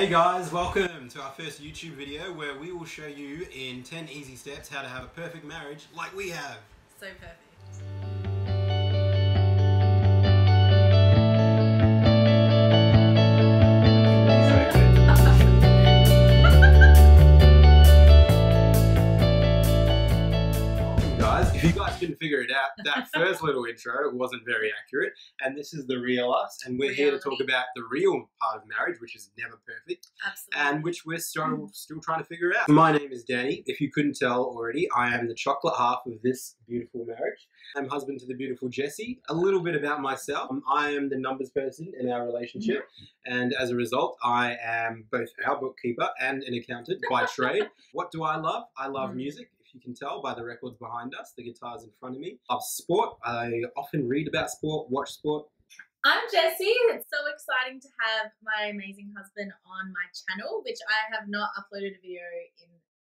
Hey guys, welcome to our first YouTube video where we will show you in 10 easy steps how to have a perfect marriage like we have. So perfect. Figure it out, that first little intro wasn't very accurate, and this is the real us, and we're here to talk about the real part of marriage, which is never perfect, Absolutely. and which we're still still trying to figure out. My name is Danny. If you couldn't tell already, I am the chocolate half of this beautiful marriage. I'm husband to the beautiful Jessi. A little bit about myself. Um, I am the numbers person in our relationship, and as a result, I am both our bookkeeper and an accountant by trade. What do I love? I love Mm. music. You can tell by the records behind us, the guitars in front of me. Love sport. I often read about sport, watch sport. I'm Jessi. It's so exciting to have my amazing husband on my channel, which I have not uploaded a video in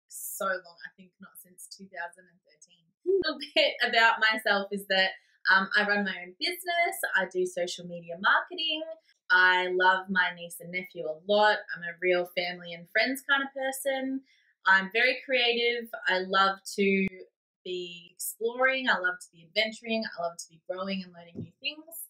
so long. I think not since 2013. A little bit about myself is that um, I run my own business. I do social media marketing. I love my niece and nephew a lot. I'm a real family and friends kind of person. I'm very creative. I love to be exploring. I love to be adventuring. I love to be growing and learning new things.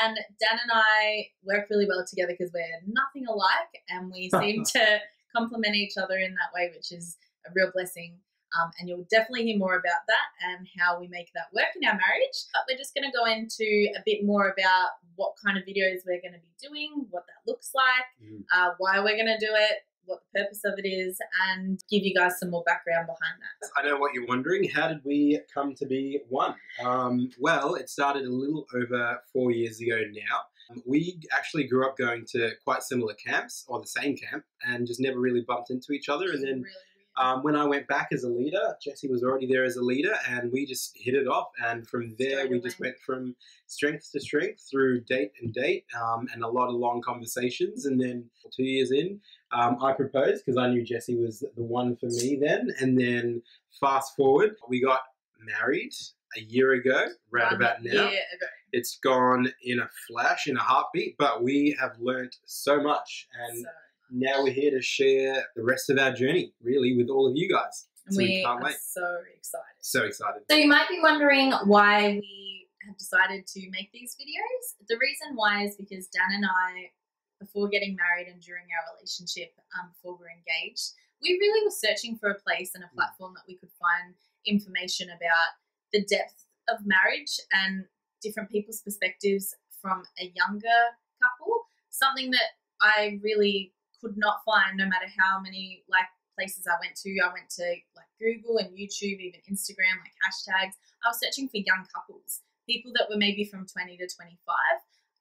And Dan and I work really well together because we're nothing alike and we seem to complement each other in that way, which is a real blessing. Um, and you'll definitely hear more about that and how we make that work in our marriage. But we're just going to go into a bit more about what kind of videos we're going to be doing, what that looks like, uh, why we're going to do it, what the purpose of it is, and give you guys some more background behind that. I know what you're wondering. How did we come to be one? Um, well, it started a little over four years ago now. Um, We actually grew up going to quite similar camps, or the same camp, and just never really bumped into each other. And then really. Um, when I went back as a leader, Jessi was already there as a leader, and we just hit it off. And from there, we just went from strength to strength through date and date, um, and a lot of long conversations. And then two years in, um, I proposed because I knew Jessi was the one for me then. And then fast forward, we got married a year ago, right about now. ago. It's gone in a flash, in a heartbeat, but we have learnt so much. And So- now we're here to share the rest of our journey, really, with all of you guys. So we we can't wait. so excited. So excited. So you might be wondering why we have decided to make these videos. The reason why is because Dan and I, before getting married and during our relationship, um, before we were engaged, we really were searching for a place and a platform that we could find information about the depth of marriage and different people's perspectives from a younger couple. Something that I really could not find, no matter how many like places I went to. I went to like Google and YouTube, even Instagram, like hashtags. I was searching for young couples, people that were maybe from 20 to 25.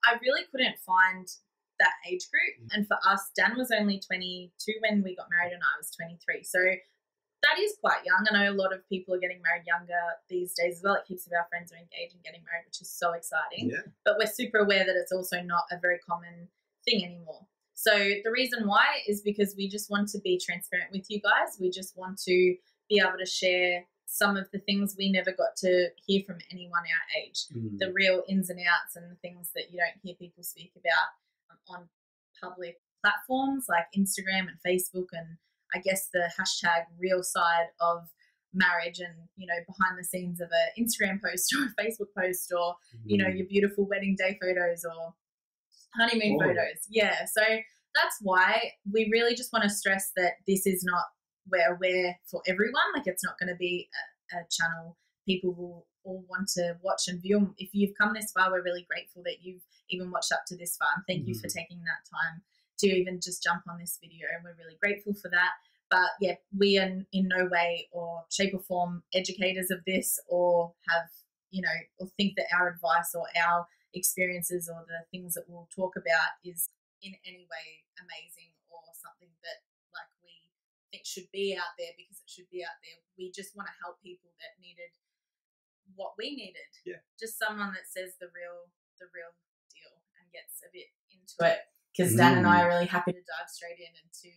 I really couldn't find that age group. Mm. And for us, Dan was only 22 when we got married, and I was 23. So that is quite young. I know a lot of people are getting married younger these days as well. Like heaps of our friends are engaged and getting married, which is so exciting Yeah. but we're super aware that it's also not a very common thing anymore. So the reason why is because we just want to be transparent with you guys. We just want to be able to share some of the things we never got to hear from anyone our age, Mm. the real ins and outs and the things that you don't hear people speak about on public platforms like Instagram and Facebook and I guess the hashtag real side of marriage and you know behind the scenes of a Instagram post or a Facebook post or you know, Mm. your beautiful wedding day photos or honeymoon Oh. photos. Yeah. So that's why we really just want to stress that this is not where we're for everyone. Like it's not going to be a, a channel people will all want to watch and view. If you've come this far, we're really grateful that you've even watched up to this far. And thank you for Mhm. taking that time to even just jump on this video. And we're really grateful for that. But yeah, we are in no way or shape or form educators of this or have you know, or think that our advice or our experiences or the things that we'll talk about is in any way amazing or something that like we think should be out there because it should be out there. We just want to help people that needed what we needed. Yeah. Just someone that says the real the real deal and gets a bit into it. Because Dan and I are really happy to dive straight in and to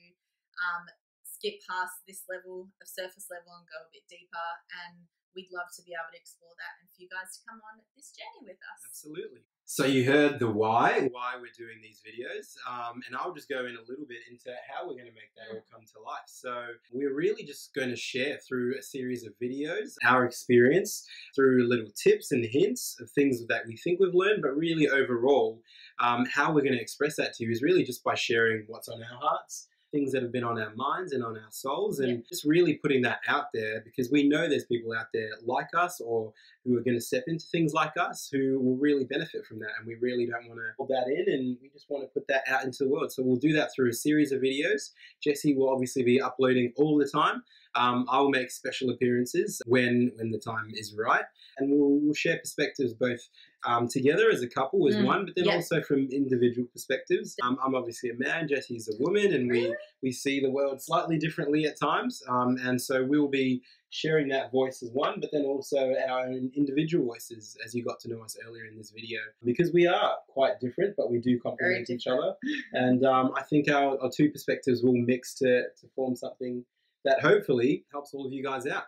um, skip past this level of surface level and go a bit deeper and we'd love to be able to explore that and for you guys to come on this journey with us. Absolutely. So you heard the why, why we're doing these videos, um, and I'll just go in a little bit into how we're going to make that all come to life. So we're really just going to share through a series of videos our experience through little tips and hints of things that we think we've learned, but really overall, um, how we're going to express that to you is really just by sharing what's on our hearts things that have been on our minds and on our souls and Yeah. just really putting that out there because we know there's people out there like us or who are going to step into things like us who will really benefit from that and we really don't want to hold that in and we just want to put that out into the world so we'll do that through a series of videos jessi will obviously be uploading all the time um, i will make special appearances when when the time is right and we'll, we'll share perspectives both um, together as a couple as Mm, one but then yeah. also from individual perspectives um, i'm obviously a man jessi's a woman and we we see the world slightly differently at times. Um, and so we'll be sharing that voice as one, but then also our own individual voices as you got to know us earlier in this video. Because we are quite different, but we do complement each other. And um, I think our, our two perspectives will mix to, to form something that hopefully helps all of you guys out.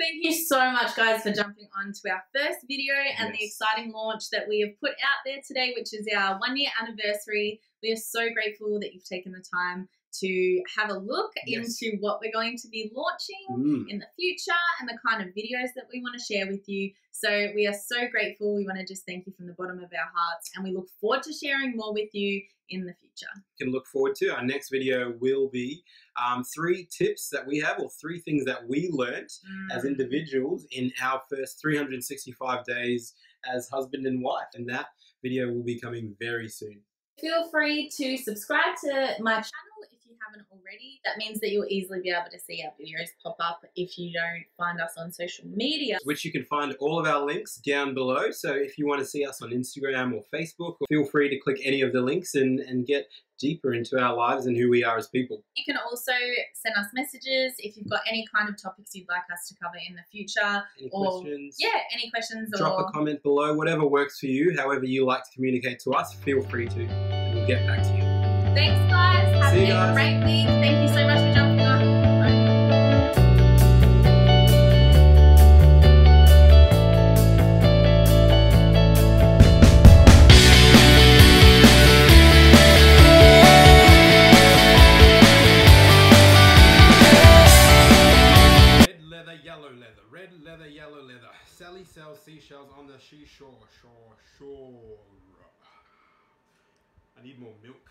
Thank you so much, guys, for jumping on to our first video and the exciting launch that we have put out there today, which is our one year anniversary. We are so grateful that you've taken the time to have a look Yes. into what we're going to be launching Mm. in the future and the kind of videos that we want to share with you. So we are so grateful. We want to just thank you from the bottom of our hearts and we look forward to sharing more with you in the future. can look forward to. Our next video will be um, three tips that we have, or three things that we learnt as Mm. individuals in our first 365 days as husband and wife. And that video will be coming very soon. Feel free to subscribe to my channel haven't already. That means that you'll easily be able to see our videos pop up if you don't find us on social media. Which you can find all of our links down below. So if you want to see us on Instagram or Facebook, feel free to click any of the links and, and get deeper into our lives and who we are as people. You can also send us messages if you've got any kind of topics you'd like us to cover in the future. Any Or- questions? Yeah, any questions Drop or a comment below, whatever works for you, however you like to communicate to us, feel free to. and We'll get back to you. Thanks guys. Have See a you guys. great week. Thank you so much for jumping on. Bye. Red leather, yellow leather. Red leather, yellow leather. Sally sells seashells on the seashore. Shore, shore. I need more milk.